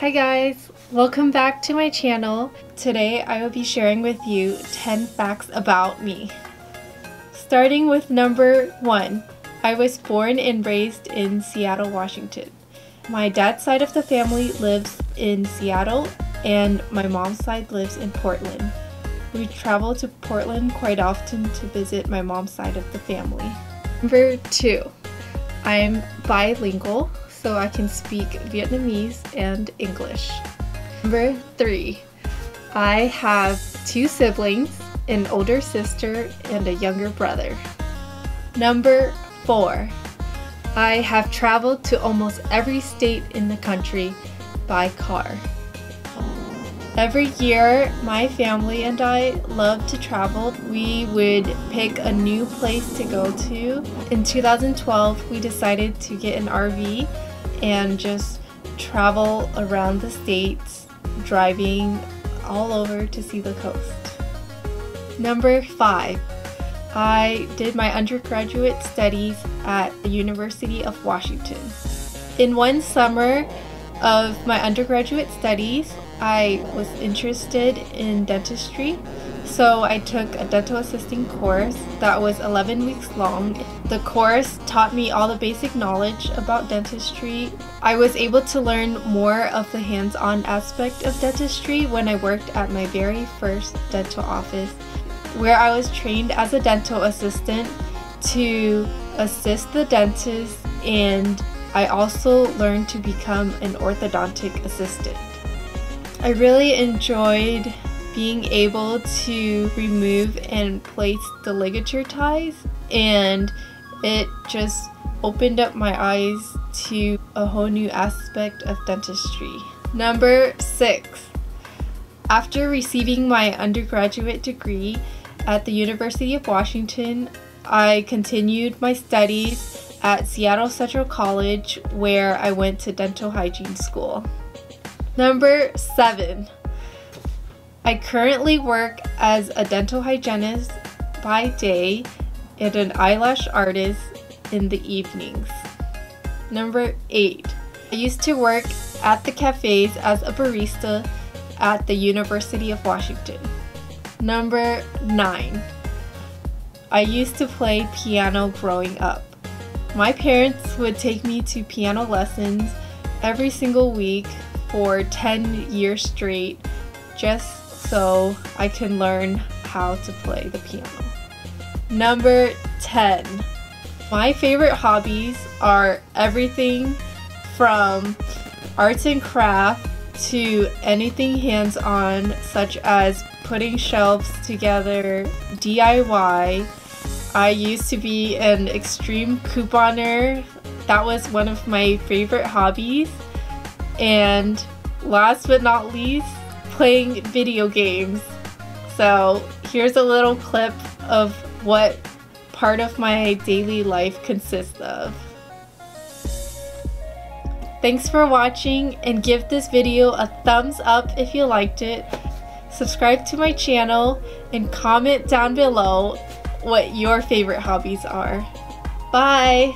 Hi guys, welcome back to my channel. Today I will be sharing with you 10 facts about me. Starting with number 1. I was born and raised in Seattle, Washington. My dad's side of the family lives in Seattle and my mom's side lives in Portland. We travel to Portland quite often to visit my mom's side of the family. Number 2. I'm bilingual so I can speak Vietnamese and English. Number three, I have two siblings, an older sister and a younger brother. Number four, I have traveled to almost every state in the country by car. Every year, my family and I love to travel. We would pick a new place to go to. In 2012, we decided to get an RV and just travel around the states, driving all over to see the coast. Number five, I did my undergraduate studies at the University of Washington. In one summer of my undergraduate studies, I was interested in dentistry so I took a dental assisting course that was 11 weeks long. The course taught me all the basic knowledge about dentistry. I was able to learn more of the hands-on aspect of dentistry when I worked at my very first dental office where I was trained as a dental assistant to assist the dentist and I also learned to become an orthodontic assistant. I really enjoyed being able to remove and place the ligature ties and it just opened up my eyes to a whole new aspect of dentistry. Number six, after receiving my undergraduate degree at the University of Washington, I continued my studies at Seattle Central College where I went to dental hygiene school. Number seven, I currently work as a dental hygienist by day and an eyelash artist in the evenings. Number 8. I used to work at the cafes as a barista at the University of Washington. Number 9. I used to play piano growing up. My parents would take me to piano lessons every single week for 10 years straight just so I can learn how to play the piano. Number 10. My favorite hobbies are everything from arts and craft to anything hands-on such as putting shelves together, DIY. I used to be an extreme couponer. That was one of my favorite hobbies. And last but not least, playing video games. So here's a little clip of what part of my daily life consists of. Thanks for watching and give this video a thumbs up if you liked it. Subscribe to my channel and comment down below what your favorite hobbies are. Bye!